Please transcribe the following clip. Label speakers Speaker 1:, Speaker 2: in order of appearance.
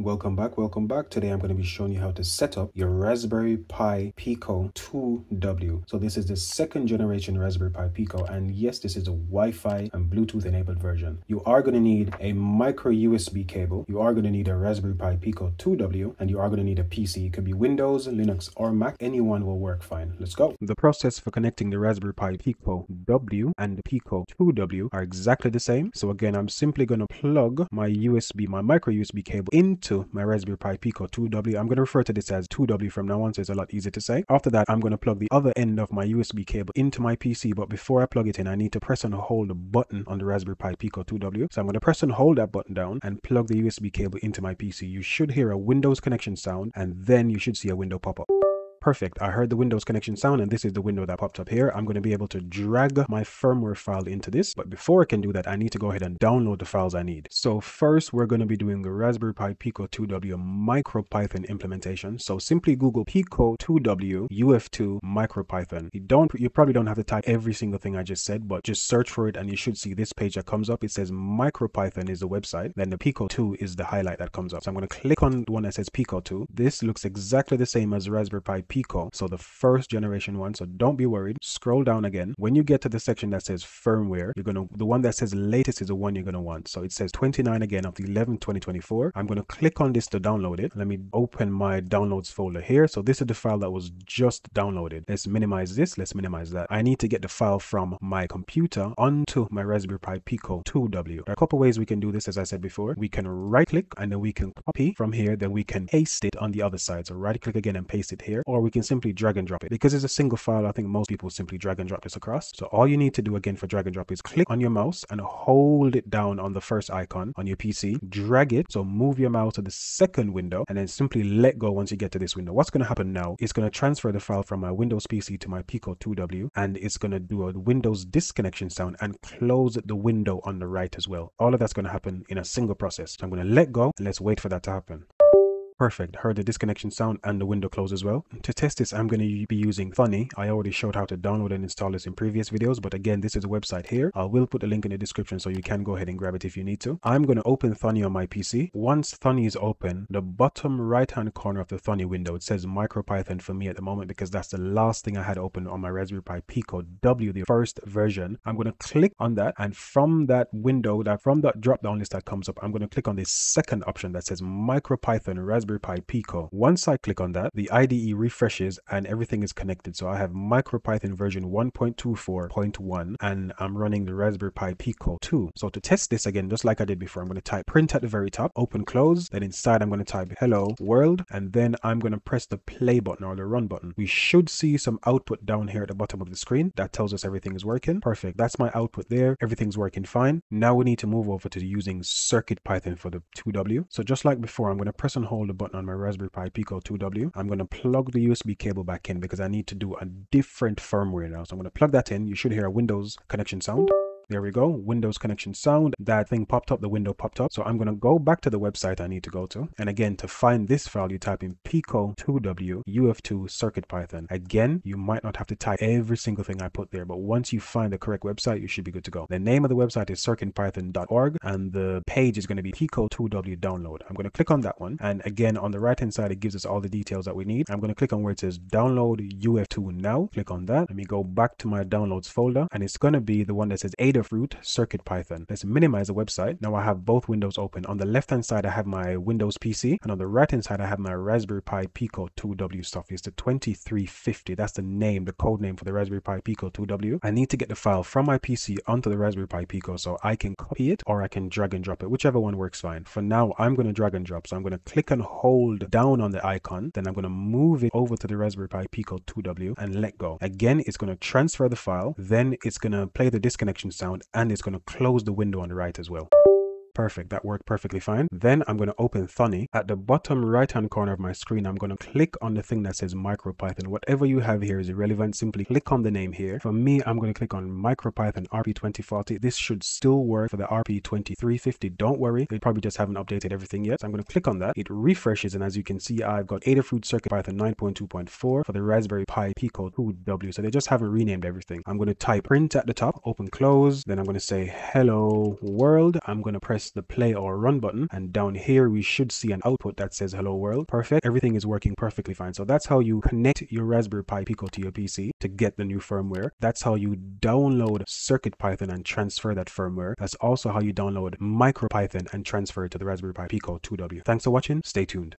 Speaker 1: Welcome back, welcome back. Today I'm going to be showing you how to set up your Raspberry Pi Pico 2W. So this is the second generation Raspberry Pi Pico and yes, this is a Wi-Fi and Bluetooth enabled version. You are going to need a micro USB cable. You are going to need a Raspberry Pi Pico 2W and you are going to need a PC. It could be Windows, Linux or Mac. Anyone will work fine. Let's go. The process for connecting the Raspberry Pi Pico W and the Pico 2W are exactly the same. So again, I'm simply going to plug my USB, my micro USB cable into to my Raspberry Pi Pico 2W. I'm going to refer to this as 2W from now on, so it's a lot easier to say. After that, I'm going to plug the other end of my USB cable into my PC, but before I plug it in, I need to press and hold the button on the Raspberry Pi Pico 2W. So I'm going to press and hold that button down and plug the USB cable into my PC. You should hear a Windows connection sound, and then you should see a window pop up. Perfect. I heard the Windows connection sound and this is the window that popped up here. I'm going to be able to drag my firmware file into this. But before I can do that, I need to go ahead and download the files I need. So first, we're going to be doing the Raspberry Pi Pico 2W MicroPython implementation. So simply Google Pico 2W UF2 MicroPython. You don't, you probably don't have to type every single thing I just said, but just search for it and you should see this page that comes up. It says MicroPython is the website. Then the Pico 2 is the highlight that comes up. So I'm going to click on the one that says Pico 2. This looks exactly the same as Raspberry Pi Pico, so the first generation one. So don't be worried. Scroll down again. When you get to the section that says firmware, you're gonna the one that says latest is the one you're gonna want. So it says 29 again of the 11 2024. I'm gonna click on this to download it. Let me open my downloads folder here. So this is the file that was just downloaded. Let's minimize this. Let's minimize that. I need to get the file from my computer onto my Raspberry Pi Pico 2W. There are a couple ways we can do this. As I said before, we can right click and then we can copy from here. Then we can paste it on the other side. So right click again and paste it here, or we can simply drag and drop it. Because it's a single file, I think most people simply drag and drop this across. So all you need to do again for drag and drop is click on your mouse and hold it down on the first icon on your PC, drag it. So move your mouse to the second window and then simply let go once you get to this window. What's going to happen now is going to transfer the file from my Windows PC to my Pico 2W and it's going to do a Windows disconnection sound and close the window on the right as well. All of that's going to happen in a single process. So I'm going to let go and let's wait for that to happen. Perfect. Heard the disconnection sound and the window close as well. To test this, I'm going to be using Thonny. I already showed how to download and install this in previous videos, but again, this is a website here. I will put the link in the description so you can go ahead and grab it if you need to. I'm going to open Thonny on my PC. Once Thonny is open, the bottom right hand corner of the Thonny window, it says MicroPython for me at the moment because that's the last thing I had open on my Raspberry Pi Pico W, the first version. I'm going to click on that and from that window, that from that drop down list that comes up, I'm going to click on this second option that says MicroPython Raspberry Pi Pico. Once I click on that, the IDE refreshes and everything is connected. So I have MicroPython version 1.24.1 and I'm running the Raspberry Pi Pico 2. So to test this again, just like I did before, I'm going to type print at the very top, open close, then inside I'm going to type hello world, and then I'm going to press the play button or the run button. We should see some output down here at the bottom of the screen. That tells us everything is working. Perfect. That's my output there. Everything's working fine. Now we need to move over to using CircuitPython for the 2W. So just like before, I'm going to press and hold the button on my Raspberry Pi Pico 2W. I'm going to plug the USB cable back in because I need to do a different firmware now. So I'm going to plug that in. You should hear a Windows connection sound. There we go. Windows connection sound. That thing popped up. The window popped up. So I'm going to go back to the website I need to go to. And again, to find this file, you type in pico 2w uf2 circuit python. Again, you might not have to type every single thing I put there, but once you find the correct website, you should be good to go. The name of the website is circuitpython.org and the page is going to be pico 2w download. I'm going to click on that one. And again, on the right hand side, it gives us all the details that we need. I'm going to click on where it says download uf2 now. Click on that. Let me go back to my downloads folder and it's going to be the one that says Ada Adafruit CircuitPython. Let's minimize the website. Now I have both windows open. On the left hand side, I have my Windows PC, and on the right hand side, I have my Raspberry Pi Pico 2W stuff. It's the 2350. That's the name, the code name for the Raspberry Pi Pico 2W. I need to get the file from my PC onto the Raspberry Pi Pico so I can copy it or I can drag and drop it, whichever one works fine. For now, I'm going to drag and drop. So I'm going to click and hold down on the icon. Then I'm going to move it over to the Raspberry Pi Pico 2W and let go. Again, it's going to transfer the file. Then it's going to play the disconnection sound and it's going to close the window on the right as well. Perfect, that worked perfectly fine. Then I'm going to open Thonny. At the bottom right hand corner of my screen, I'm going to click on the thing that says MicroPython. Whatever you have here is irrelevant. Simply click on the name here. For me, I'm going to click on MicroPython RP2040. This should still work for the RP2350. Don't worry, they probably just haven't updated everything yet. So I'm going to click on that. It refreshes, and as you can see, I've got Adafruit CircuitPython 9.2.4 for the Raspberry Pi Pico 2W. So they just haven't renamed everything. I'm going to type print at the top, open close. Then I'm going to say hello world. I'm going to press press the play or run button and down here we should see an output that says hello world. Perfect. Everything is working perfectly fine. So that's how you connect your Raspberry Pi Pico to your PC to get the new firmware. That's how you download CircuitPython and transfer that firmware. That's also how you download MicroPython and transfer it to the Raspberry Pi Pico 2W. Thanks for watching. Stay tuned.